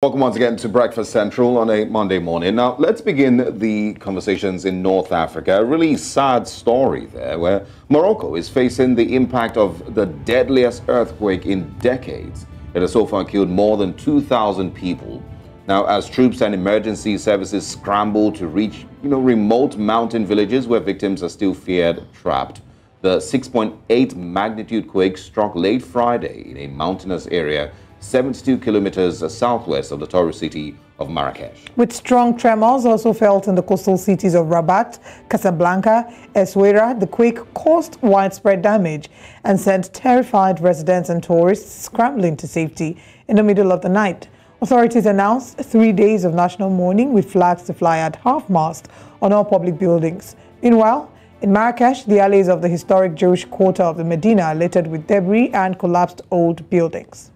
Welcome once again to Breakfast Central on a Monday morning. Now, let's begin the conversations in North Africa. A really sad story there where Morocco is facing the impact of the deadliest earthquake in decades. It has so far killed more than 2,000 people. Now, as troops and emergency services scramble to reach, you know, remote mountain villages where victims are still feared trapped. The 6.8 magnitude quake struck late Friday in a mountainous area 72 kilometers southwest of the tourist city of Marrakesh. With strong tremors also felt in the coastal cities of Rabat, Casablanca, Essaouira, the quake caused widespread damage and sent terrified residents and tourists scrambling to safety in the middle of the night. Authorities announced three days of national mourning with flags to fly at half-mast on all public buildings. Meanwhile, in Marrakesh, the alleys of the historic Jewish quarter of the Medina are littered with debris and collapsed old buildings.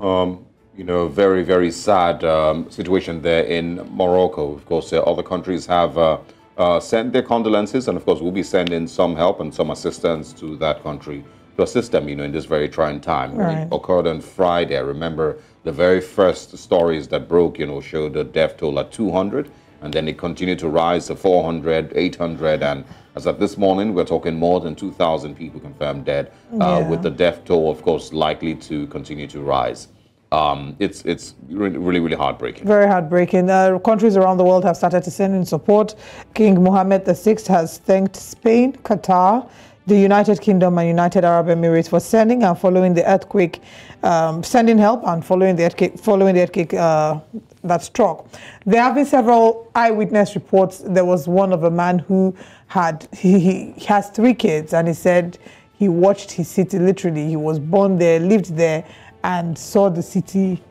Um, you know, very, very sad um, situation there in Morocco. Of course, uh, other countries have uh, uh, sent their condolences, and of course, we'll be sending some help and some assistance to that country to assist them, you know, in this very trying time. Right. It occurred on Friday. I remember the very first stories that broke, you know, showed the death toll at 200, and then it continued to rise to 400, 800, and as of this morning, we're talking more than 2,000 people confirmed dead, uh, Yeah. with the death toll, of course, likely to continue to rise. Um, it's it's really, really, heartbreaking. Very heartbreaking. Uh, countries around the world have started to send in support. King Mohammed VI has thanked Spain, Qatar, the United Kingdom, and United Arab Emirates for sending and following the earthquake, um, sending help and following the earthquake, following the earthquake uh, that struck. There have been several eyewitness reports. There was one of a man who had he, he has three kids, and he said he watched his city literally. He was born there, lived there, and saw the city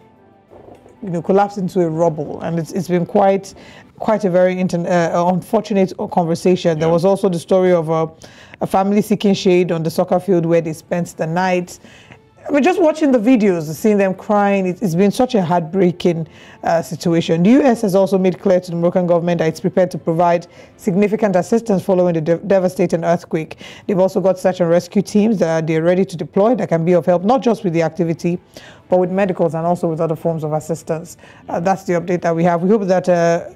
you know, collapsed into a rubble, and it's, it's been quite, quite a very inter- uh, unfortunate conversation. There was also the story of a, a family seeking shade on the soccer field where they spent the night. I mean, just watching the videos, seeing them crying, it, it's been such a heartbreaking uh, situation. The U.S. has also made clear to the Moroccan government that it's prepared to provide significant assistance following the de- devastating earthquake. They've also got search and rescue teams that they're ready to deploy that can be of help, not just with the activity, but with medicals and also with other forms of assistance. Uh, that's the update that we have. We hope that. Uh,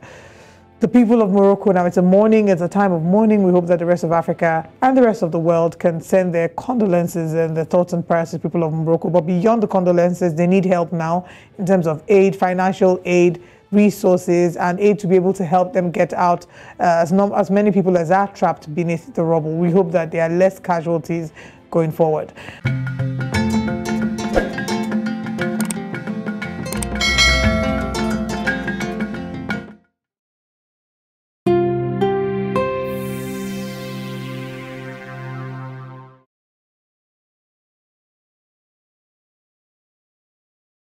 the people of Morocco now. It's a mourning, it's a time of mourning. We hope that the rest of Africa and the rest of the world can send their condolences and their thoughts and prayers to the people of Morocco. But beyond the condolences, they need help now in terms of aid, financial aid, resources, and aid to be able to help them get out uh, as, num- as many people as are trapped beneath the rubble. We hope that there are less casualties going forward.